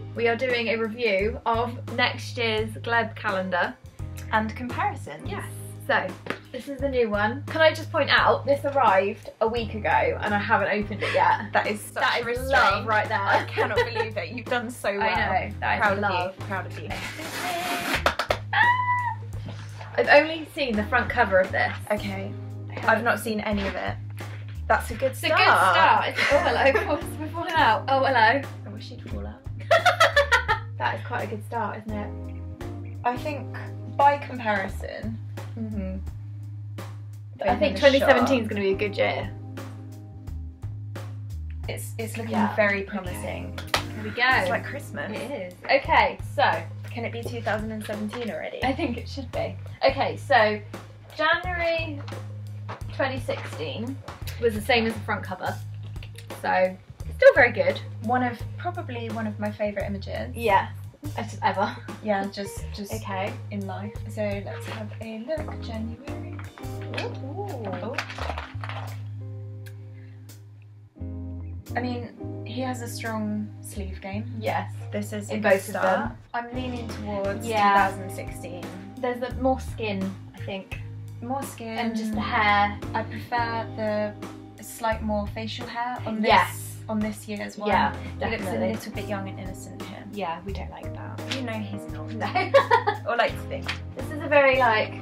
we are doing a review of next year's Gleb calendar. and comparison. Yes. So, this is the new one. Can I just point out, this arrived a week ago and I haven't opened it yet. That is such That a is love right there. I cannot believe it. You've done so well. I know, that is Proud love. of you. Proud of you. I've only seen the front cover of this. Okay. I've not seen any of it. That's a good It's a start. good start. It's, oh, hello. We're falling out. Oh, hello. I wish you'd fall out. That is quite a good start, isn't it? I think by comparison, Mm-hmm. I think 2017 is going to be a good year. it's it's looking Yeah. very promising. Here we go. It's like Christmas. it is. Okay, so Can it be 2017 already? I think it should be. Okay, so January 2016 was the same as the front cover. So still very good. One of probably one of my favourite images. Yeah. Ever. Yeah, just just Okay. in life. So let's have a look. January. Oh. I mean, he has a strong sleeve game. Yes. This is In a both good of them. I'm leaning towards Yeah. 2016. There's the more skin, I think, More skin and just the hair. I prefer the slight more facial hair on this Yes. On this year's one. Yeah, He looks a little bit young and innocent here. Yeah, we don't like that. You know he's not. No. Or like to think. this is a very like,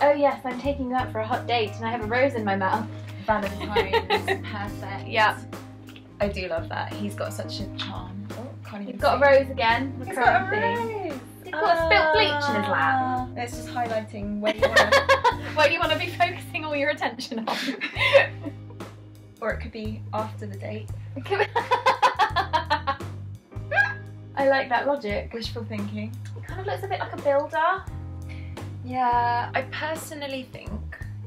oh yes, I'm taking you out for a hot date and I have a rose in my mouth. Valentine's perfect. Yeah. I do love that. He's got such a charm. Oh, can't even He's got a rose again. He's got a rose. He's got spilt bleach in his lap. Ah. It's just highlighting where you want to, Where you want to be focusing all your attention on. Or it could be after the date. I like that logic. Wishful thinking. It kind of looks a bit like a builder. Yeah, I personally think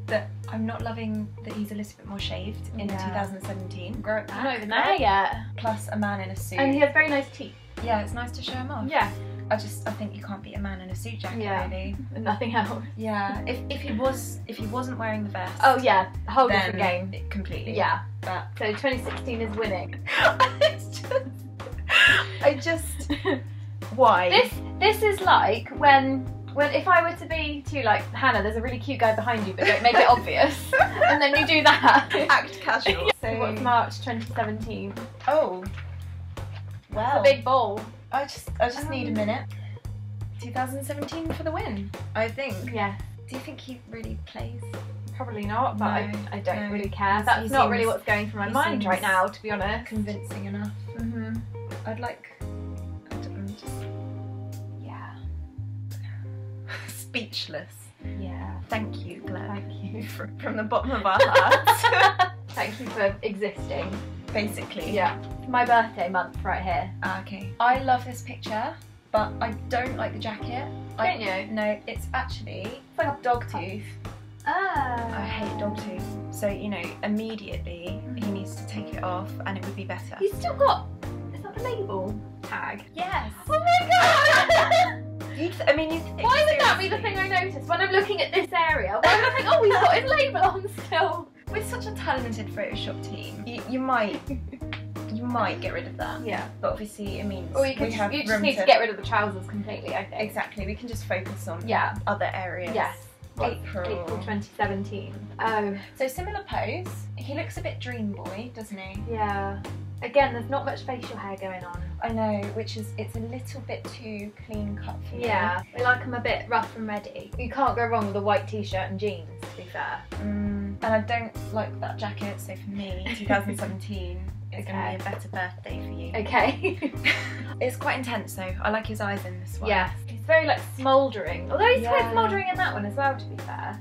that I'm not loving that he's a little bit more shaved in Yeah. 2017. Grow it back. Not even there yet. Plus a man in a suit. And he has very nice teeth. yeah, it's nice to show him off. Yeah. I just I think you can't beat a man in a suit jacket Yeah. really. Nothing else. Yeah. If if he was if he wasn't wearing the vest. Oh yeah, a whole then different game. it- completely. Yeah. But So 2016 is winning. it's just I just why? This this is like when when if I were to be too like Hannah, there's a really cute guy behind you, but don't make it obvious. and then you do that. act casual. So what's March 2017? Oh. It's Well, a big ball. I just I just need a Um, minute. 2017 for the win. I think. Yeah. Do you think he really plays? Probably not, but I, No, I don't no. really care. That's he not really what's going through my mind right now, to be honest. Convincing enough. Mm-hmm. I'd like. I don't- just Yeah. speechless. Yeah. Thank you, Gleb. Thank you. From, from the bottom of our hearts. Thank you for existing. Basically. Yeah. My birthday month right here. Ah, okay. I love this picture, but I don't like the jacket. Don't you? No, it's actually it's like a dog tooth. Ah. I hate dog tooth. So you know, immediately he needs to take it off, and it would be better. He's still got. Is that the label tag? Yes. Oh my god! You'd, I mean, you. Why would that be the thing I noticed when I'm looking at this area? Why would I think, oh, he's got his label on still? With such a talented Photoshop team, you, you might, you might get rid of that. Yeah. But obviously, it means Or you, we just, have you just need to get rid of the trousers completely, I think. Exactly. We can just focus on Yeah. other areas. Yes. April, April 2017. Oh, So similar pose. He looks a bit dream boy, doesn't he? yeah. Again, there's not much facial hair going on. I know, which is it's a little bit too clean cut for me. Yeah. I like them a bit rough and ready. You can't go wrong with a white t-shirt and jeans, to be fair. Mm, and I don't like that jacket, so for me, 2017 to Okay. be a better birthday for you. Okay. It's quite intense though. I like his eyes in this one. yes. He's very like smouldering. Although he's quite Yeah. smouldering in that one as well, to be fair.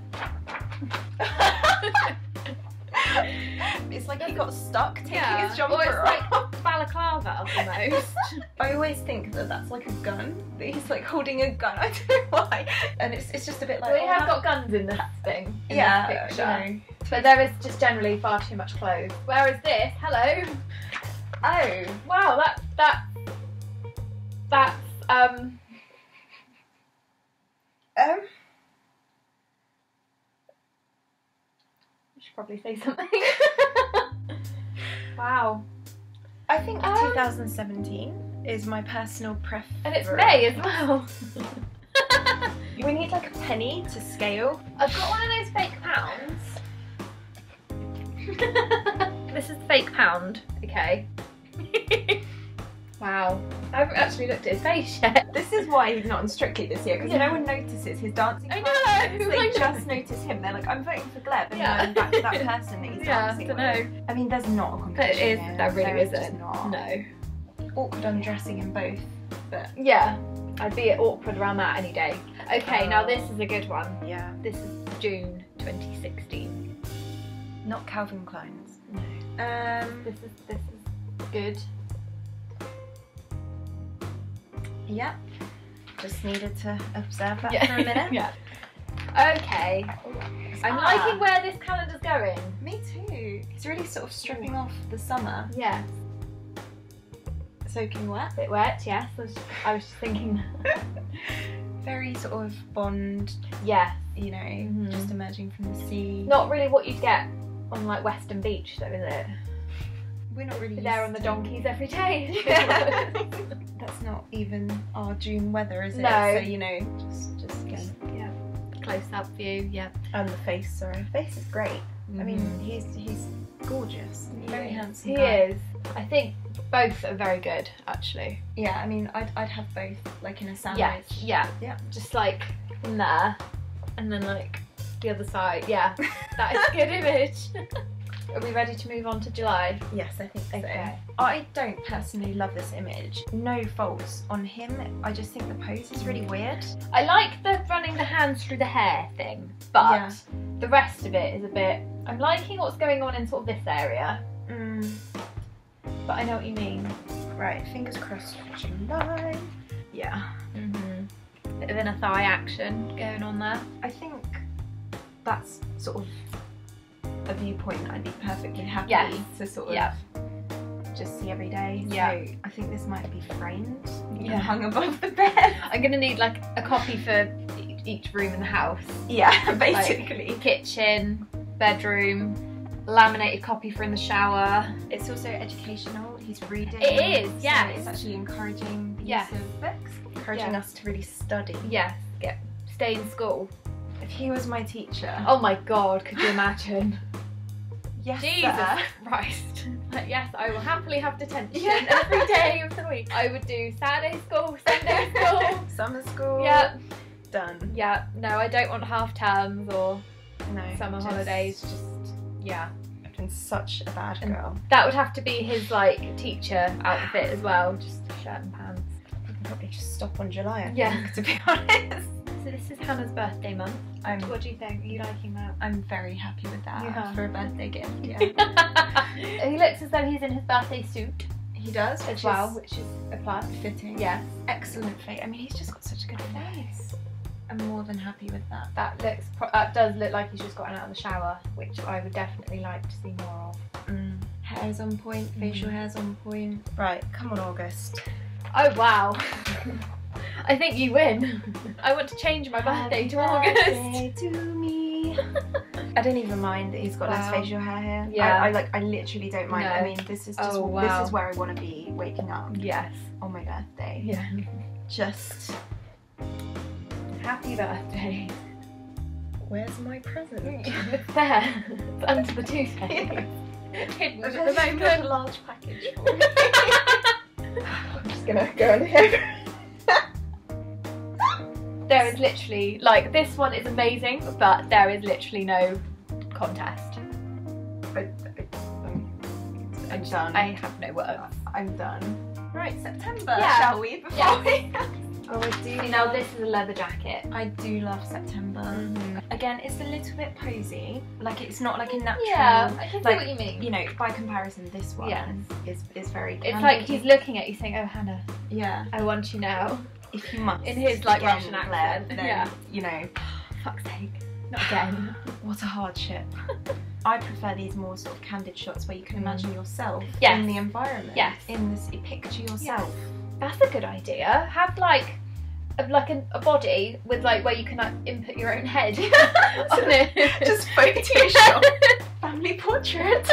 it's like he got stuck taking Yeah. his jumper Or it's off. like balaclava almost. I always think that that's like a gun. That he's like holding a gun. I don't know why. And it's, it's just a bit like. we oh, have got guns in this thing. In yeah, This picture. But there is just generally far too much clothes. Whereas this, hello. Oh, Wow, that that that's um um, I should probably say something. wow. I think Um, 2017 is my personal preference. And it's May as well. We need like a penny to scale. I've got one of those fake pounds. this is the fake pound, okay. wow. I haven't actually looked at his face yet. This is why he's not on Strictly this year because Yeah. no one notices his dancing. I know. I They know. just notice him. They're like, I'm voting for Gleb, and Yeah. then back to that person that he's Yeah, dancing don't with. know. I mean, there's not a competition But it is, here. there really There is isn't. not. No. Awkward undressing in both. but... Yeah, I'd be awkward around that any day. Okay, now Oh. this is a good one. Yeah. This is June 2016. Not Calvin Klein's. No. Um. This is this is good. Yep. Just needed to observe that Yeah. for a minute. yeah. Okay. I'm Ah. liking where this calendar's going. Me too. It's really sort of stripping off the summer, Yes. soaking wet. Bit wet, yes. I was, I was just thinking. Very sort of Bond, Yeah. you know, Mhm. just emerging from the sea. Not really what you'd get on like Weston Beach, though, is it? we're not really there on the donkeys every day. That's not even our June weather, is it? No. So you know, just just get yeah. Close up view. Yeah. and the face. Sorry, face is great. I mean, Mhm. he's he's gorgeous, very handsome. He guy. is. I think both are very good, actually. Yeah, I mean, I'd, I'd have both, like in a sandwich. Yes. Yeah. Yeah. Just like in there, and then like the other side. Yeah. That is a good image. Are we ready to move on to July? Yes, I think so. Okay. I don't personally love this image. No faults on him. I just think the pose is really weird. I like the running the hands through the hair thing, but Yeah. the rest of it is a bit. I'm liking what's going on in sort of this area, Mm, but I know what you mean. right, fingers crossed for July. Yeah. Mm-hmm. Bit of inner thigh action going on there. I think that's sort of a viewpoint that I'd be perfectly happy Yes. to sort of Yeah. just see every day. Yeah. So I think this might be framed Yeah. and hung above the bed. I'm gonna need like a copy for each room in the house. Yeah, basically. Kitchen, bedroom, laminated copy for in the shower. It's also educational. He's reading. It is, so yes. it's actually encouraging the Yes. use of books, encouraging Yeah. us to really study. Yes, get stay in school. If he was my teacher, Oh my god, could you imagine? yes, Jesus sir. Christ. Like, yes, I will happily have detention Yeah. every day of the week. I would do Saturday school, Sunday school. Summer school. yeah, Done. yeah. No, I don't want half terms or No. summer just- holidays. Just yeah. I've been such a bad And- girl. That would have to be his like teacher outfit as well, just shirt and pants. I can probably just stop on July. I Yeah. think, to be honest. So this is Hannah's birthday month. I'm What do you think? Are you liking that? I'm very happy with that Yeah. for a birthday gift. Yeah. he looks as though he's in his birthday suit he does, as which well, is which is a plus. fitting. Yes, Excellent face. I mean, he's just got such a good face. I'm more than happy with that. that looks pro- that does look like he's just gotten out of the shower, which I would definitely like to see more of. Mm. Hair's on point, facial Mm. hair's on point. Right, come on, August. Oh wow! I think you win. I want to change my birthday to August. To me. I don't even mind that he's got less facial hair here. Yeah. I, I like. I literally don't mind. I mean, this is oh, just. Oh, wow. This is where I want to be waking up Yes. on my birthday. Yeah. Just. Happy birthday. Where's my present? It's there. It's under the toothpaste. Hidden at the got a moment. large package for me. I'm just gonna go in here. There is literally like this one is amazing, but there is literally no contest. I, am done. I have no words. I'm done. Right, September, Yeah. shall we? Before Yeah. we. Oh, I do. See, now this is a leather jacket. I do love September. Mm-hmm. Again, it's a little bit posy. Like it's not like a natural. Yeah, I can see like, what you mean. You know, by comparison, this one Yes. is is very. It's like he's looking at you saying, "Oh, Hannah, Yeah. I want you now." If you must. In his, like, Russian accent, Then, yeah. You know, Fuck's sake, not again. what a hardship. I prefer these more sort of candid shots where you can Mm. imagine yourself Yes. in the environment. Yes. In this, you picture yourself. That's a good idea. Have like. A, like a, a body with like where you can like input your own head on it. Just photoshop. Family portrait.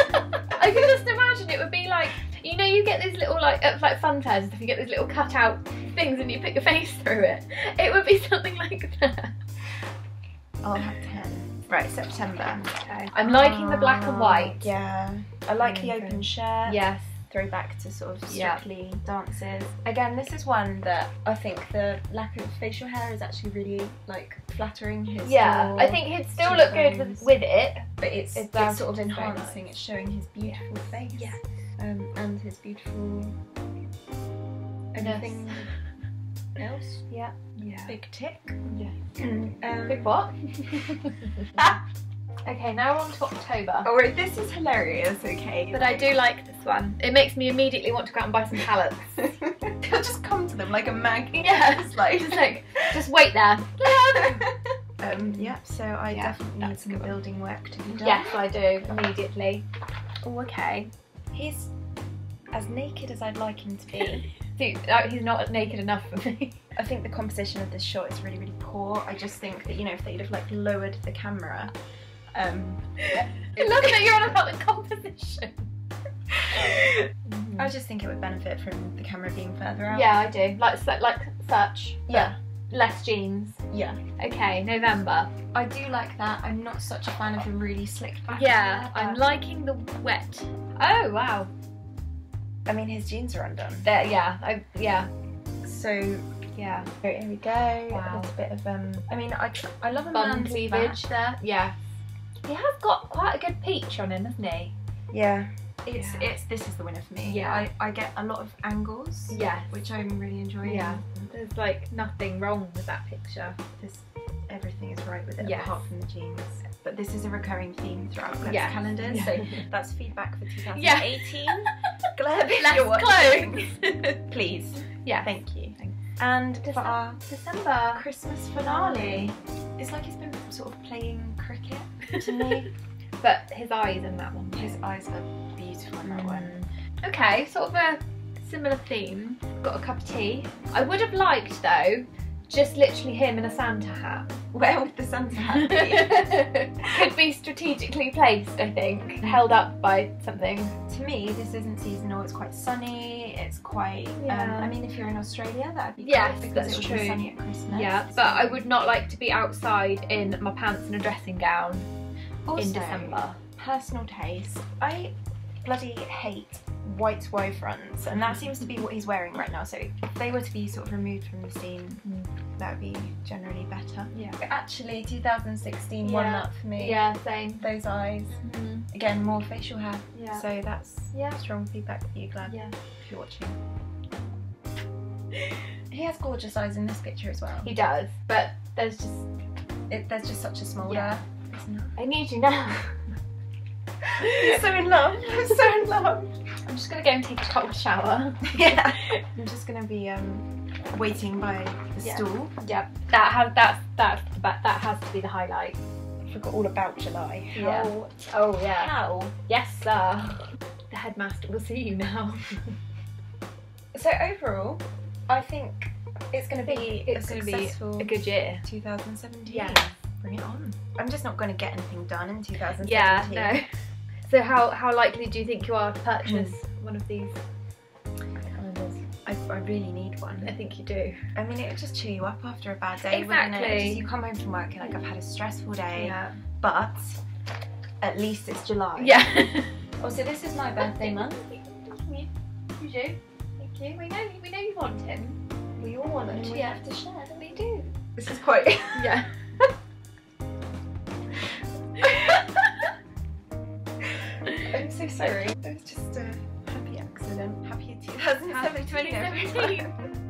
I can just imagine it would be like You know, you get these little like at like fun fairs and stuff. You get these little cutout things, and you put your face through it. It would be something like that. I'll have ten. Right, September. Okay. I'm liking the black and Ah, white. Yeah. I like the open shirt. Yes. Throwback to sort of Yeah. strictly dances. Again, this is one that I think the lack of facial hair is actually really like flattering his Yeah. jaw, I think he'd still look good with, with it. but it's, it's it's, sort of to just very enhancing. nice. It's showing his beautiful face. Yeah. Um, and his beautiful. Anything else? Yeah. Yeah. Big tick. Yeah. um, Big what? okay, now we're on to October. Oh, wait, this is hilarious. Okay, But I do like this one. It makes me immediately want to go out and buy some pallets. They'll just come to them like a magnet. Yeah. It's like, Just like, just wait there. um, yeah. So I Yeah, definitely need some building work to be done. Yes, I do immediately. Oh, okay. He's as naked as I'd like him to be. See, uh, he's not naked enough for me. I think the composition of this shot is really, really poor. I just think that you know if they'd have like lowered the camera. Um, I love that you're on about the composition. I just think it would benefit from the camera being further out. yeah, I do. Like like such. but Yeah. Less jeans. Yeah. Okay, November. I do like that. I'm not such a fan of the really slicked back. Yeah, hair, I'm liking the wet. Oh wow. I mean, his jeans are undone. There, yeah, I, yeah, So yeah. here we go. Wow. A little bit of um. I mean, I I love a Bun man's cleavage back. there. Yeah. He has got quite a good peach on him, hasn't he? Yeah. It's Yeah. it's this is the winner for me. Yeah. I, I get a lot of angles. Yeah, Which I'm really enjoying. Yeah. There's like nothing wrong with that picture. This everything is right with it Yes. apart from the jeans. But this is a recurring theme throughout Gleb's Yes. calendar, Yeah. so that's feedback for 2018. Yeah. Gleb, if you're watching, please. yeah. Thank you. Thanks. And for December. our December. Christmas finale, it's like he's been sort of playing cricket to me. But his eyes in that one. His eyes are beautiful in that one. Mm. Okay, sort of a similar theme. Got a cup of tea. I would have liked though, just literally him in a Santa hat. Where would the Santa hat be? Could be strategically placed, I think, held up by something. to me, this isn't seasonal. It's quite sunny. It's quite. Yeah. Um, I mean, if you're in Australia, that'd be Yes, because that's it would true. be sunny at Christmas. Yeah, but I would not like to be outside in my pants and a dressing gown also, in December. Personal taste. I bloody hate white Y fronts, and that seems to be what he's wearing right now. So if they were to be sort of removed from the scene, Mm. that would be generally better. Yeah. But actually, 2016 won Yeah. that for me. Yeah, same. Those eyes. Again, more facial hair. Yeah. So that's Yeah. strong feedback for you, Gleb, Yeah. if you're watching. He has gorgeous eyes in this picture as well. He does, but there's just It, there's just such a smolder. Yeah. Isn't I need you now. I'm so in love. I'm so in love. I'm just gonna go and take a cold shower. yeah. I'm just gonna be um waiting by the Yeah. stool. Yep. That has that's that's the that has to be the highlight. I forgot all about July. Yeah. How? Oh yeah. How? Yes, sir. The headmaster will see you now. So overall, I think it's gonna be it's a gonna be a good year. 2017. Yeah. Bring it on. I'm just not gonna get anything done in 2017. Yeah. No. So how how likely do you think you are to purchase mm. one of these calendars? I, I really need one. I think you do. I mean, it would just cheer you up after a bad day. wouldn't it? Exactly. Just you come home from work, you're like, I've had a stressful day, Yeah. but at least it's July. Yeah. Also, this is my birthday month. You do. Thank you. We know we know you want him. We all want and we yeah. have to share. We do. This is quite. Yeah. So sorry. It was just a happy accident. Happy 2017. Happy 2017.